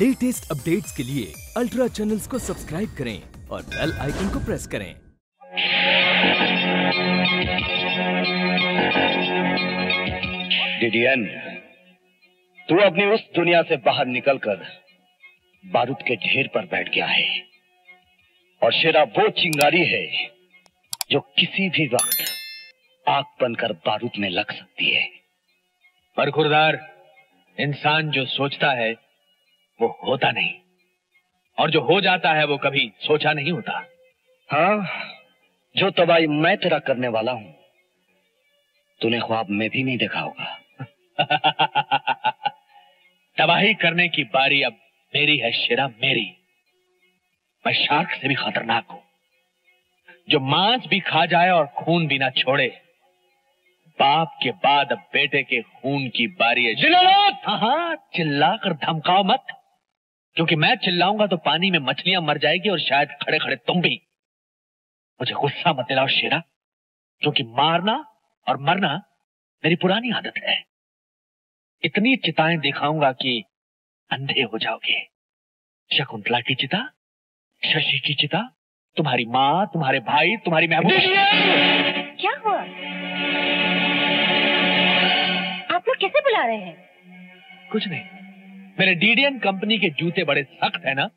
Latest updates के लिए ultra channels को सब्सक्राइब करें और बेल आइकन को प्रेस करें। डिडियन तू अपनी उस दुनिया से बाहर निकलकर बारूद के ढेर पर बैठ गया है और शेरा वो चिंगारी है जो किसी भी वक्त आग बनकर बारूद में लग सकती है। पर खुरदार इंसान जो सोचता है वो होता नहीं। और जो हो जाता है वो कभी सोचा नहीं होता। हाँ जो तबाही मैं तेरा करने वाला हूँ तूने ख्वाब में भी नहीं देखा होगा। तबाही करने की बारी अब मेरी है शेरा मेरी। मैं शार्क से भी खतरनाक हूँ। जो मांस भी खा जाए और खून भी ना छोड़े बाप के बाद अब बेटे के खून की बारी है। हाँ हाँ चिल्ला कर धमकाओ मत। क्योंकि मैं चिल्लाऊँगा तो पानी में मछलियाँ मर जाएगी और शायद खड़े खड़े तुम भी। मुझे गुस्सा मत दिलाओ शेरा। क्योंकि मारना और मरना मेरी पुरानी आदत है। इतनी चिताएँ दिखाऊँगा कि अंधे हो जाओगे। शकुंतला की चिता शशि की चिता तुम्हारी माँ तुम्हारे भाई तुम्हारी महबूब। क्या हुआ? आप लोग कैसे बुला रहे हैं? कुछ नहीं। मेरे डीडीएन कंपनी के जूते बड़े सख्त है ना?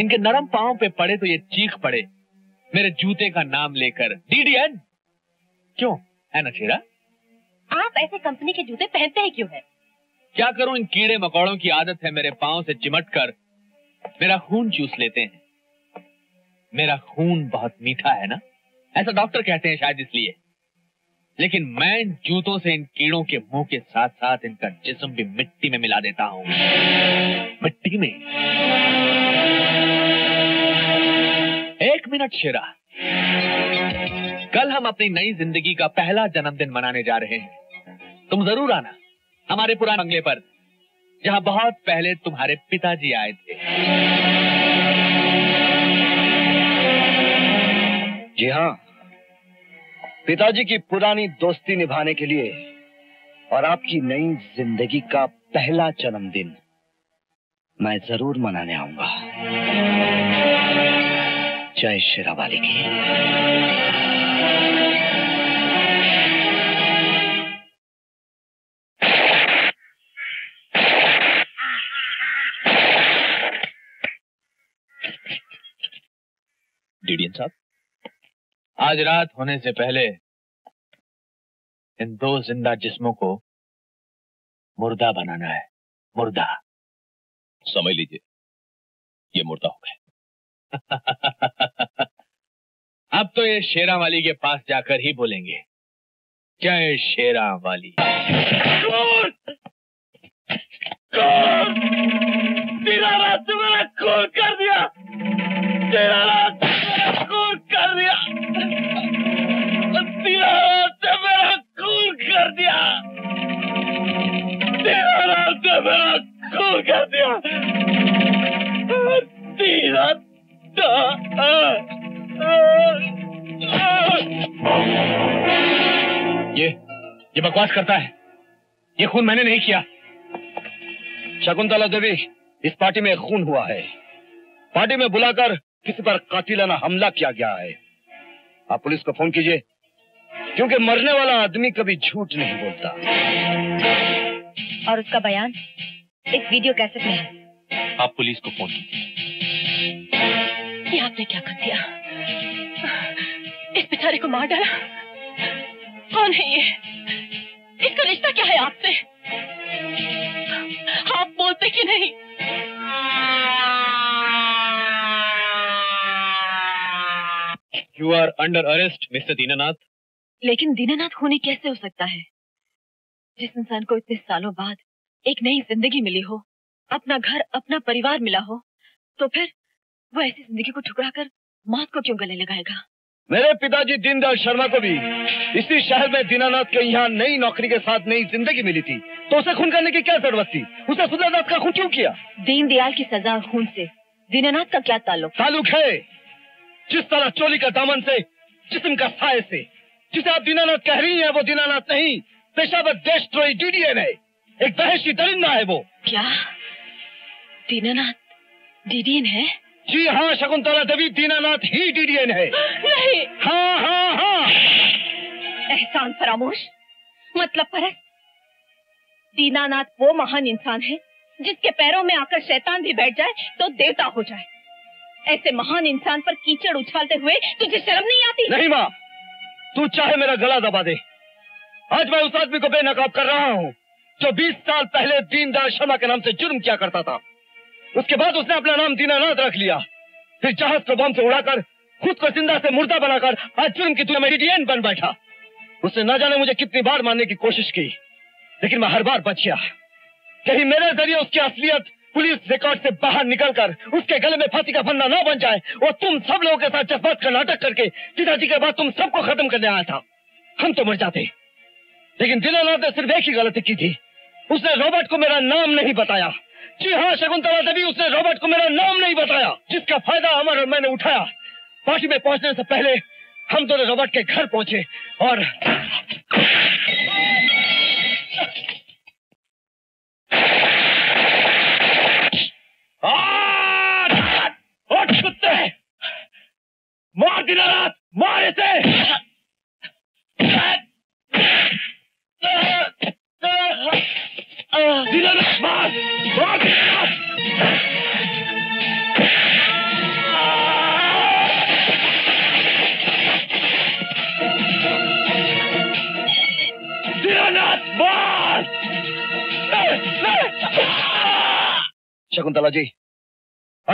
इनके नरम पाँव पे पड़े तो ये चीख पड़े। मेरे जूते का नाम लेकर डीडीएन क्यों? है ना शेरा आप ऐसे कंपनी के जूते पहनते हैं क्यों है? क्या करूँ? इन कीड़े मकोड़ों की आदत है मेरे पाँव से चिमट कर मेरा खून चूस लेते हैं। मेरा खून बहुत मीठा है ना? ऐसा डॉक्टर कहते हैं शायद इसलिए। लेकिन मैं इन जूतों से इन कीड़ों के मुँह के साथ साथ इनका जिस्म भी मिट्टी में मिला देता हूँ। मिट्टी में। एक मिनट, शेरा। कल हम अपनी नई ज़िंदगी का पहला जन्मदिन मनाने जा रहे हैं। तुम ज़रूर आना, हमारे पुराने बंगले पर, जहाँ बहुत पहले तुम्हारे पिताजी आए थे। जी हाँ। पिताजी की पुरानी दोस्ती निभाने के लिए और आपकी नई ज़िंदगी का पहला जन्मदिन मैं ज़रूर मनाने आऊँगा। जय शेरावाली की। डीडीएन साहब? आज रात होने से पहले इन दो ज़िंदा जिस्मों को मुर्दा बनाना है। मुर्दा। समझ लीजिए। ये मुर्दा हो गए। अब तो ये शेरा वाली के पास जाकर ही बोलेंगे। जय शेरा वाली कर दिया तेरा रात मेरा खून कर दिया। तेरा रात मेरा खून कर दिया। बकवास करता है। ये खून मैंने नहीं किया। शकुंतला देवी, इस पार्टी में खून हुआ है। पार्टी में बुलाकर किसी पर कातिलाना हमला किया गया है। आप पुलिस को फ़ोन कीजिए क्योंकि मरने वाला आदमी कभी झूठ नहीं बोलता। और उसका बयान इस वीडियो कैसेट में है। आप पुलिस को फ़ोन कीजिए। आपने क्या कर दिया? इस बेचारे को मार डाला? कौन है ये? इसका रिश्ता क्या है आपसे? आप बोलते कि नहीं? You are under arrest mister Dinanath लेकिन दीनानाथ होने कैसे हो सकता है? जिस इंसान को इतने सालों बाद एक नई ज़िंदगी मिली हो अपना घर अपना परिवार मिला हो तो फिर वो ऐसी ज़िंदगी को ठुकरा कर मौत को क्यों गले लगाएगा? मेरे पिताजी दीनदयाल शर्मा को भी इसी शहर में दीनानाथ के यहाँ नई नौकरी के साथ नई ज़िंदगी मिली थी तो उसे खून करने की क्या ज़रूरत थी? उसे सुंदरनाथ का खून क्यों किया? दीनदयाल की सजा और खून से दीनानाथ का क्या ताल्लुक? ताल्लुक है। जिस तरह चोली का दामन से जिसम का साय से जिसे आप दीनानाथ कह रही हैं वो दीनानाथ नहीं पेशावर देशद्रोही डीडीएन है एक दहेशी दरिंदा है वो। क्या? दीनानाथ डीडीएन है? जी हाँ शकुंतला देवी दीनानाथ ही डीडीएन है। नहीं। हाँ हाँ हाँ। एहसान फरामोश मतलब परस दीनानाथ वो महान इंसान है जिसके पैरों में आकर शैतान भी बैठ जाए तो देवता हो जाए। ऐसे महान इंसान पर कीचड़ उछालते हुए तुझे शर्म नहीं आती? नहीं माँ, तू चाहे मेरा गला दबा दे। आज मैं उस आदमी को बेनकाब कर रहा हूँ, जो 20 साल पहले दीनदयाल शर्मा के नाम से जुर्म किया करता था। उसके बाद उसने अपना नाम दीनानाथ रख लिया। फिर जहाज़ को बम से उड़ाकर, खुद को ज़िंदा से मुर्दा बनाकर, आज जुर्म की तुलना में डीडीएन बन बैठा। उसने न जाने मुझे कितनी बार मारने की कोशिश की, लेकिन मैं हर बार बच गया। कहीं मेरे ज़रिए उसकी असलियत पुलिस रिकॉर्ड से बाहर निकलकर उसके गले में फांसी का फंदा न बन जाए और तुम सब लोगों के साथ जज्बात का नाटक करके पिताजी के बाद तुम सबको खत्म करने आया था। हम तो मर जाते। लेकिन दीनानाथ ने सिर्फ़ एक ही गलती की थी। उसने रॉबर्ट को मेरा नाम नहीं बताया। जी हाँ शकुंतला देवी, उसने रॉबर्ट को मेरा नाम नहीं बताया, जिसका फ़ायदा अमर और मैंने उठाया। पार्टी में पहुँचने से पहले हम दोनों रॉबर्ट के घर पहुँचे और कुत्ते। मार रात मार इसे।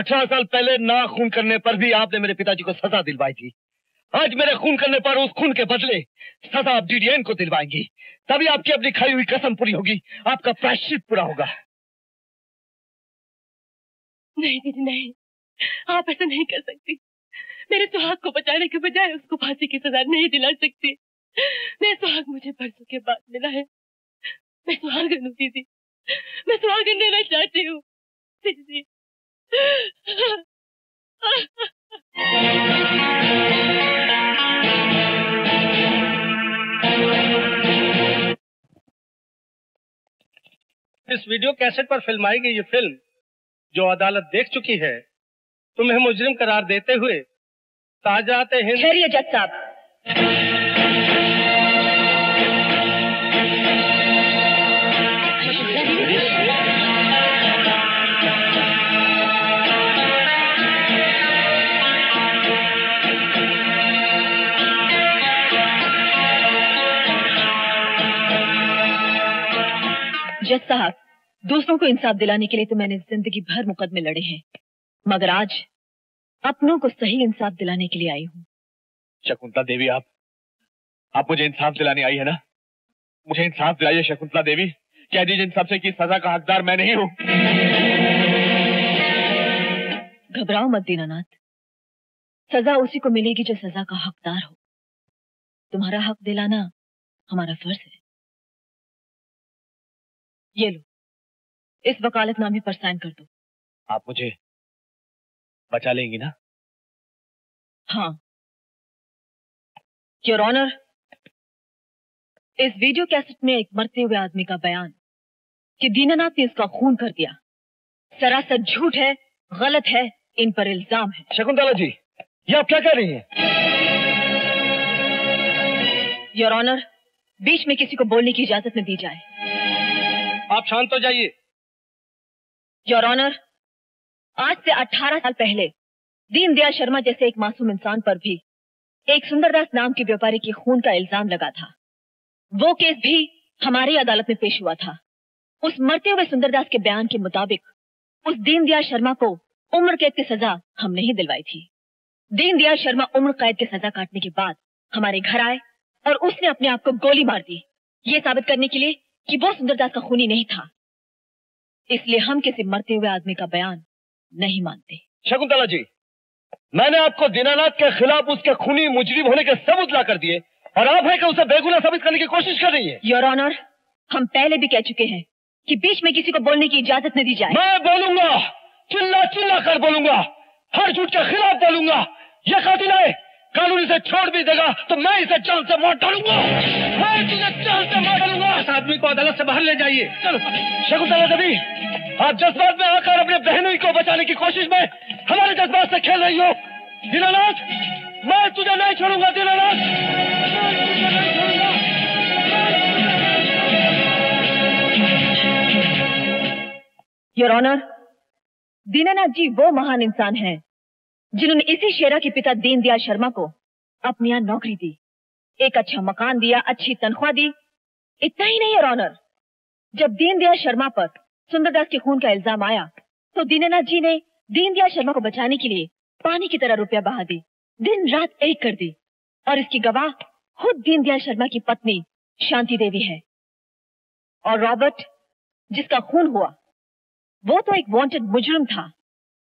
अठारह साल पहले ना खून करने पर भी आपने मेरे पिताजी को सजा दिलवाई थी। आज मेरे खून करने पर उस खून के बदले सजा आप डीडीएन को दिलवाएँगी। तभी आपकी अपनी खाई हुई कसम पूरी होगी। आपका प्रायश्चित पूरा होगा। नहीं, दीदी, नहीं। आप ऐसा नहीं कर सकती। मेरे सुहाग को बचाने के बजाय उसको फांसी की सजा नहीं दिला सकती। मेरा सुहाग मुझे बरसों के बाद मिला है। मैं सुहागन हूँ, दीदी। मैं सुहागन रहना चाहती हूँ। दीदी इस वीडियो कैसेट पर फिल्माई गई ये फ़िल्म जो अदालत देख चुकी है, तुम्हें मुजरिम करार देते हुए ताजात हिंद जज साहब। जज साहब दूसरों को इंसाफ दिलाने के लिए तो मैंने ज़िंदगी भर मुकदमे लड़े हैं। मगर आज अपनों को सही इंसाफ दिलाने के लिए आई हूँ। शकुंतला देवी आप आप मुझे इंसाफ दिलाने आई है ना? मुझे इंसाफ दिलाइए शकुंतला देवी। कह दीजिए इन सबसे की सजा का हकदार मैं नहीं हूँ। घबराओ मत दीनानाथ। सजा उसी को मिलेगी जो सजा का हकदार हो। तुम्हारा हक दिलाना हमारा फ़र्ज़ है। ये लो। इस वकालतनामे पर साइन कर दो। आप मुझे बचा लेंगी ना? हाँ। योर ऑनर इस वीडियो कैसेट में एक मरते हुए आदमी का बयान कि दीनानाथ ने इसका खून कर दिया। सरासर झूठ है गलत है इन पर इल्ज़ाम है। शकुंतला जी ये आप क्या कह रही हैं? योर ऑनर बीच में किसी को बोलने की इजाज़त न दी जाए। आप शांत हो जाइए। योर ऑनर आज से 18 साल पहले, दीनदयाल शर्मा जैसे एक मासूम इंसान पर भी, एक सुंदरदास नाम के व्यापारी के खून का इल्ज़ाम लगा था। वो केस भी हमारी अदालत में पेश हुआ था। उस मरते हुए सुंदरदास के बयान के मुताबिक, उस दीनदयाल शर्मा को उम्र कैद की सजा हमने ही दिलवाई थी। दीनदयाल शर्मा उम्र कैद की सजा काटने के बाद हमारे घर आए और उसने अपने आप को गोली मार दी। ये साबित करने के लिए कि वो सुंदरदास का खूनी नहीं था। इसलिए हम किसी मरते हुए आदमी का बयान नहीं मानते। शकुंतला जी मैंने आपको दीनानाथ के खिलाफ उसके खूनी मुजरिम होने के सबूत ला कर दिए और आप है कि उसे बेगुना साबित करने की कोशिश कर रही है। योर ऑनर हम पहले भी कह चुके हैं कि बीच में किसी को बोलने की इजाज़त नहीं दी जाए। मैं बोलूँगा चिल्ला चिल्ला कर बोलूँगा हर झूठ के खिलाफ बोलूँगा। ये कातिल है। कानून इसे छोड़ भी देगा तो मैं इसे जान से मार डालूँगा। मैं तुझे जान से मार डालूँगा। इस आदमी को अदालत से बाहर ले जाइए। चलो। शकुंतला देवी आप जज्बात में आकर अपने बहन बचाने की कोशिश में हमारे जज्बात से खेल रही हो। दीनानाथ मैं तुझे नहीं छोड़ूँगा दीनानाथ। मैं तुझे नहीं छोड़ूँगा योर ऑनर दीनानाथ जी वो महान इंसान हैं। जिन्होंने इसी शेरा के पिता दीनदयाल शर्मा को अपनी यहाँ नौकरी दी, एक अच्छा मकान दिया, अच्छी तनख्वाह दी। इतना ही नहीं योर ऑनर जब दीनदयाल शर्मा पर सुंदरदास के खून का इल्ज़ाम आया तो दीनानाथ जी ने दीनदयाल शर्मा को बचाने के लिए पानी की तरह रुपया बहा दी, दिन रात एक कर दी, और इसकी गवाह खुद दीनदयाल शर्मा की पत्नी शांति देवी है। और रॉबर्ट, जिसका खून हुआ, वो तो एक वांटेड मुजरिम था।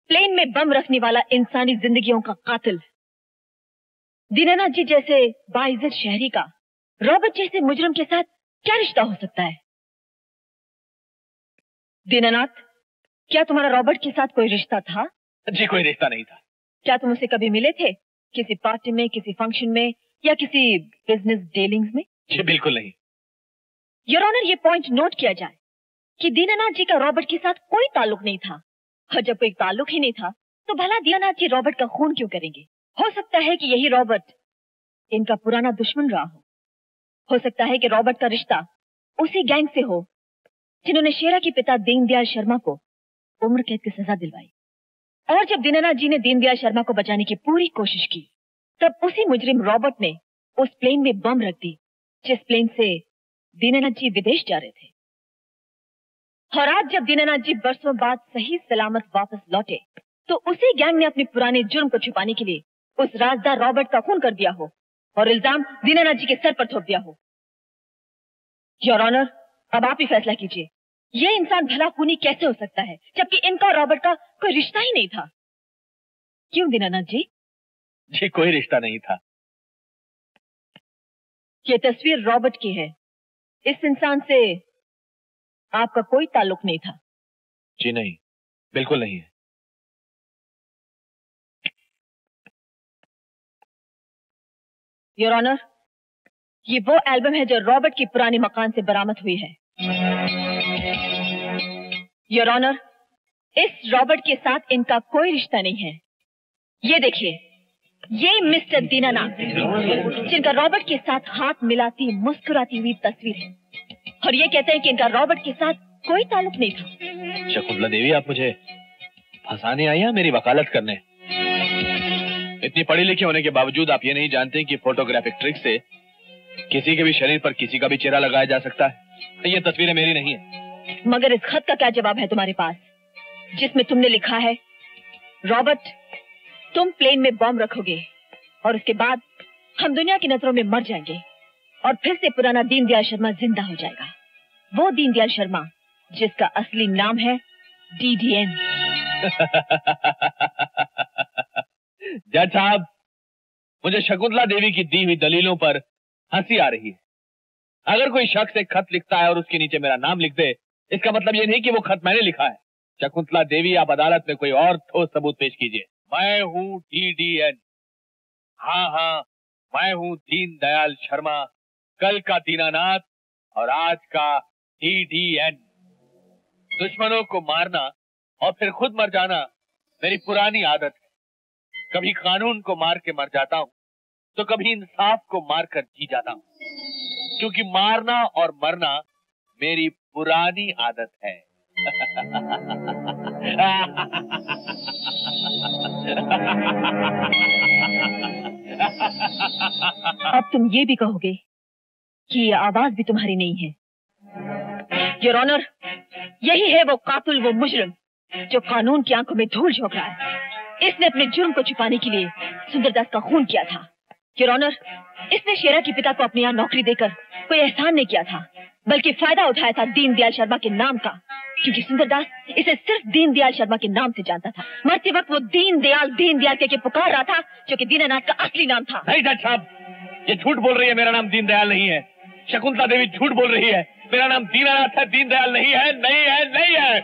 प्लेन में बम रखने वाला इंसानी जिंदगियों का कातिल। दीनानाथ जी जैसे बाइज्जत शहरी का रॉबर्ट जैसे मुजरम के साथ क्या रिश्ता हो सकता है? दीनानाथ क्या तुम्हारा रॉबर्ट के साथ कोई रिश्ता था? जी कोई रिश्ता नहीं था। क्या तुम उसे कभी मिले थे? किसी पार्टी में किसी फ़ंक्शन में या किसी बिज़नेस डीलिंग्स में? जी बिल्कुल नहीं। योर ऑनर ये पॉइंट नोट किया जाए कि दीनानाथ जी का रॉबर्ट के साथ कोई ताल्लुक नहीं था। और जब कोई ताल्लुक ही नहीं था तो भला दीनानाथ जी रॉबर्ट का खून क्यों करेंगे? हो सकता है कि यही रॉबर्ट इनका पुराना दुश्मन रहा हो। हो सकता है कि रॉबर्ट का रिश्ता उसी गैंग से हो, जिन्होंने शेरा के पिता दीनदयाल शर्मा को उम्र कैद की सजा दिलवाई। और जब दीनानाथ जी ने दीनदयाल शर्मा को बचाने की पूरी कोशिश की, तब उसी मुजरिम रॉबर्ट ने उस प्लेन में बम रख दी, जिस प्लेन से दीनानाथ जी विदेश जा रहे थे। और आज जब दीनानाथ जी बरसों बाद सही सलामत वापस लौटे तो उसी गैंग ने अपने पुराने जुर्म को छुपाने के लिए उस राजदार रॉबर्ट का खून कर दिया हो और इल्ज़ाम दीनानाथ जी के सर पर थोप दिया हो। योर ऑनर अब आप ही फैसला कीजिए। ये इंसान भला खूनी कैसे हो सकता है जबकि इनका रॉबर्ट का कोई रिश्ता ही नहीं था? क्यों दीनानाथ जी? जी कोई रिश्ता नहीं था। ये तस्वीर रॉबर्ट की है। इस इंसान से आपका कोई ताल्लुक नहीं था। जी नहीं बिल्कुल नहीं है। योर ऑनर ये वो एल्बम है जो रॉबर्ट की पुराने मकान से बरामद हुई है। योर ऑनर इस रॉबर्ट के साथ इनका कोई रिश्ता नहीं है। ये देखिए ये मिस्टर दीनानाथ जिनका रॉबर्ट के साथ हाथ मिलाती मुस्कुराती हुई तस्वीर है। और ये कहते हैं कि इनका रॉबर्ट के साथ कोई ताल्लुक नहीं था। शकुंतला देवी आप मुझे फंसाने आई या मेरी वकालत करने? इतनी पढ़ी लिखी होने के बावजूद आप ये नहीं जानते कि फोटोग्राफिक ट्रिक से किसी के भी शरीर पर किसी का भी चेहरा लगाया जा सकता है। ये तस्वीरें मेरी नहीं है। मगर इस खत का क्या जवाब है तुम्हारे पास? जिसमें तुमने लिखा है रॉबर्ट तुम प्लेन में बॉम्ब रखोगे और उसके बाद हम दुनिया की नज़रों में मर जाएँगे। और फिर से पुराना दीनदयाल शर्मा ज़िंदा हो जाएगा। वो दीनदयाल शर्मा, जिसका असली नाम है डीडीएन जज साहब, मुझे शकुंतला देवी की दी हुई दलीलों पर हँसी आ रही है। अगर कोई शख्स एक खत लिखता है और उसके नीचे मेरा नाम लिख दे, इसका मतलब ये नहीं कि वो खत मैंने लिखा है। शकुंतला देवी, आप अदालत में कोई और ठोस सबूत पेश कीजिए। मैं हूँ डी डी एन हाँ हाँ मैं हूँ दीन दयाल शर्मा। कल का दीनानाथ और आज का डीडीएन दुश्मनों को मारना और फिर खुद मर जाना मेरी पुरानी आदत है। कभी कानून को मार के मर जाता हूँ तो कभी इंसाफ को मार कर जी जाता हूँ। क्योंकि मारना और मरना मेरी पुरानी आदत है। अब तुम ये भी कहोगे कि आवाज़ भी तुम्हारी नहीं है। योर ऑनर यही है वो कातुल, वो मुजरिम, जो कानून की आँखों में धूल झोंक रहा है। इसने अपने जुर्म को छुपाने के लिए सुंदरदास का खून किया था। योर ऑनर इसने शेरा के पिता को अपने यहाँ नौकरी देकर कोई एहसान नहीं किया था, बल्कि फ़ायदा उठाया था दीन दयाल शर्मा के नाम का, क्योंकि सुंदरदास इसे सिर्फ़ दीन दयाल शर्मा के नाम से जानता था। मरते वक्त वो दीन दयाल दीन दयाल के पुकार रहा था, जो कि दीनानाथ का असली नाम था। नहीं साहब, ये झूठ बोल रही है, मेरा नाम दीन दयाल नहीं है। शकुंतला देवी झूठ बोल रही है। मेरा नाम दीनानाथ है, दीनदयाल नहीं है नहीं है नहीं है।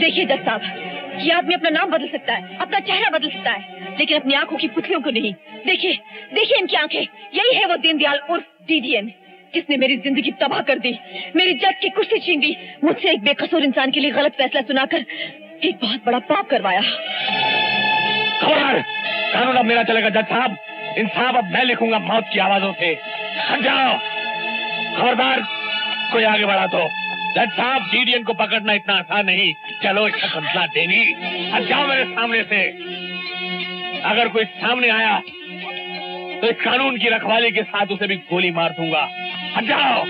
देखिए जज साहब, ये आदमी अपना नाम बदल सकता है, अपना चेहरा बदल सकता है, लेकिन अपनी आँखों की पुतलियों को नहीं। देखिए देखिए इनकी आँखें, यही है वो दीनदयाल उर्फ़ डीडीएन। जिसने मेरी ज़िंदगी तबाह कर दी, मेरी जज की कुर्सी छीन दी, मुझसे एक बेकसूर इंसान के लिए गलत फैसला सुनाकर एक बहुत बड़ा पाप करवाया। कानून अब मेरा चलेगा, जज साहब। इंसाफ, अब मैं लिखूँगा मौत की आवाजों से। हट जाओ खबरदार, कोई आगे बढ़ा तो। जज साहब डीडीएन को पकड़ना इतना आसान नहीं। चलो शकुंतला देवी हट जाओ मेरे सामने से। अगर कोई सामने आया तो एक कानून की रखवाली के साथ उसे भी गोली मार दूँगा। हट जाओ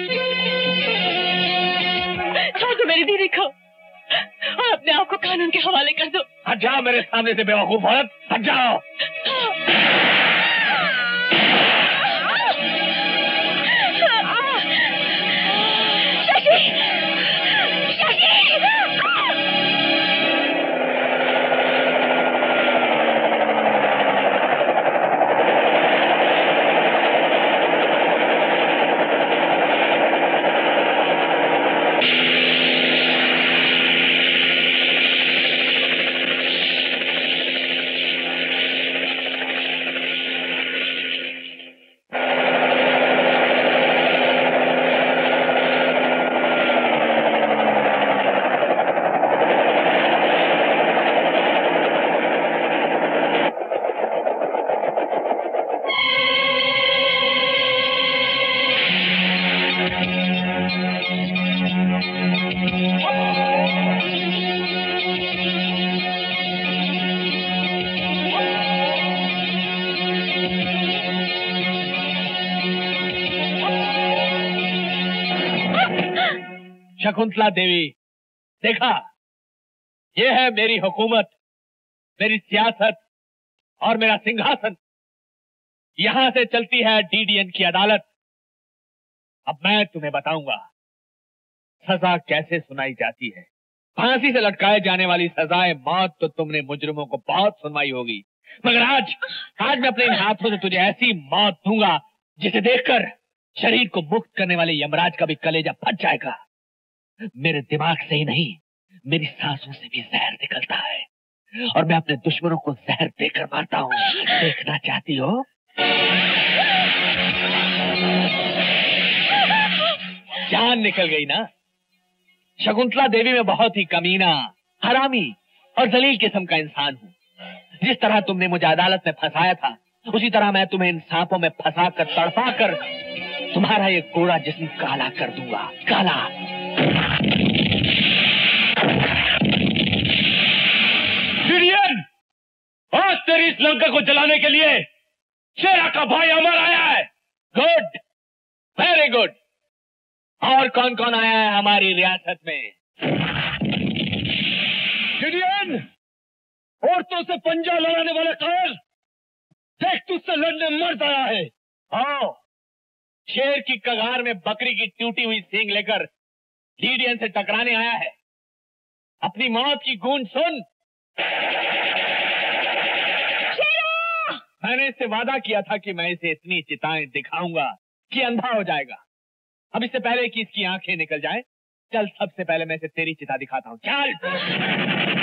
छोड़ दो मेरी दीदी को। और अपने आप को कानून के हवाले कर दो। हट जाओ मेरे सामने से बेवकूफ़ औरत। हट जाओ। शकुंतला देवी। देखा, ये है मेरी हुकूमत, मेरी सियासत और मेरा सिंहासन। यहाँ से चलती है डीडीएन की अदालत। अब मैं तुम्हें बताऊँगा, सजा कैसे सुनाई जाती है। फांसी से लटकाए जाने वाली सजाए मौत तो तुमने मुजरिमों को बहुत सुनवाई होगी। मगर आज आज मैं अपने इन हाथों से तुझे ऐसी मौत दूँगा, जिसे देखकर शरीर को मुक्त करने वाले यमराज का भी कलेजा फट जाएगा। मेरे दिमाग से ही नहीं, मेरी सांसों से भी जहर निकलता है। और मैं अपने दुश्मनों को जहर देकर मारता हूँ। देखना चाहती हो? जान निकल गई ना? शकुंतला देवी में बहुत ही कमीना, हरामी और जलील किस्म का इंसान हूँ। जिस तरह तुमने मुझे अदालत में फंसाया था, उसी तरह मैं तुम्हें इन सांपों में फंसा कर तड़पा कर तुम्हारा ये कोड़ा जिसम काला कर दूँगा। काला। आज तेरी इस लंका को जलाने के लिए शेरा का भाई अमर आया है। गुड वेरी गुड और कौन कौन आया है हमारी रियासत में? गिरियन औरतों से पंजा लड़ाने वाले कायर देख तुझसे लड़ने मर्द आया है। आओ, शेर की कगार में बकरी की टूटी हुई सींग लेकर लीडियन से टकराने आया है। अपनी मौत की गूंज सुन। मैंने इससे वादा किया था कि मैं इसे इतनी चिताएँ दिखाऊँगा कि अंधा हो जाएगा। अब इससे पहले कि इसकी आँखें निकल जाए, चल सबसे पहले मैं इसे तेरी चिता दिखाता हूँ। चल!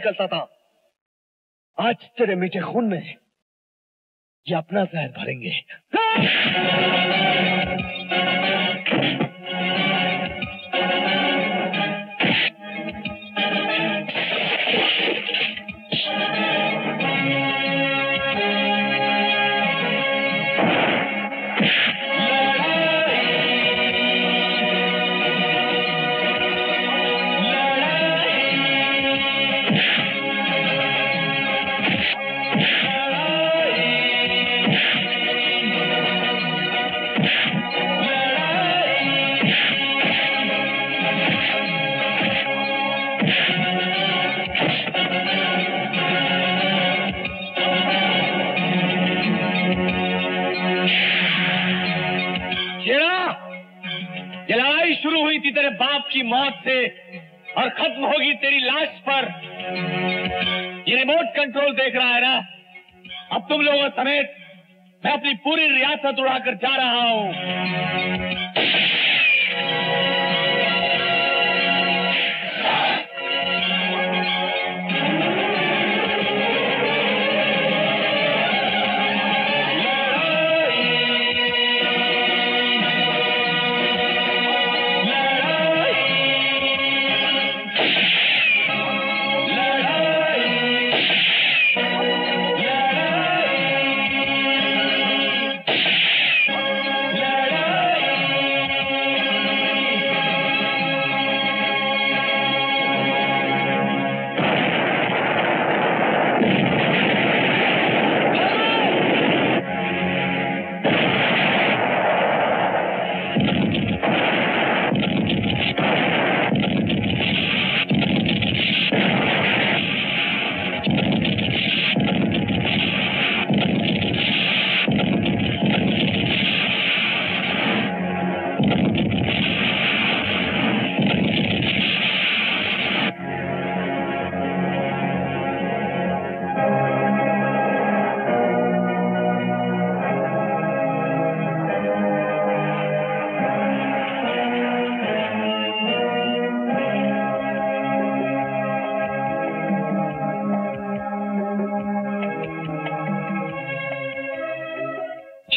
निकलता था। आज तेरे मीठे खून में ये अपना जहर भरेंगे। लड़ाई शुरू हुई थी तेरे बाप की मौत से और खत्म होगी तेरी लाश पर। ये रिमोट कंट्रोल देख रहा है ना? अब तुम लोगों समेत मैं अपनी पूरी रियासत उड़ाकर जा रहा हूँ।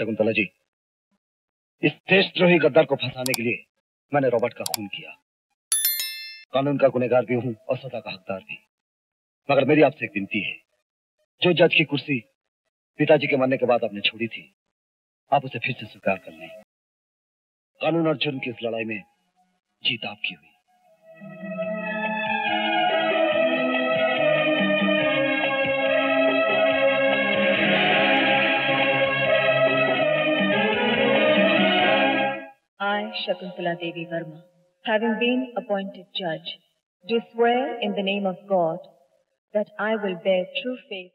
शकुंतला जी, इस देशद्रोही गद्दार को फंसाने के लिए मैंने रॉबर्ट का खून किया। कानून का गुनेगार भी हूँ और सजा का हकदार भी। मगर मेरी आपसे एक विनती है, जो जज की कुर्सी पिताजी के मरने के बाद आपने छोड़ी थी, आप उसे फिर से स्वीकार कर लें। कानून और जुर्म की इस लड़ाई में जीत आपकी हुई। I, Shakuntala Devi Verma, having been appointed judge, do swear in the name of God that I will bear true faith